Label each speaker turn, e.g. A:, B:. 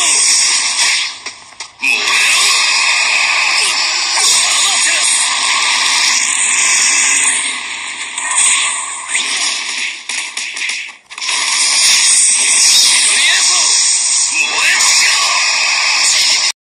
A: Oh!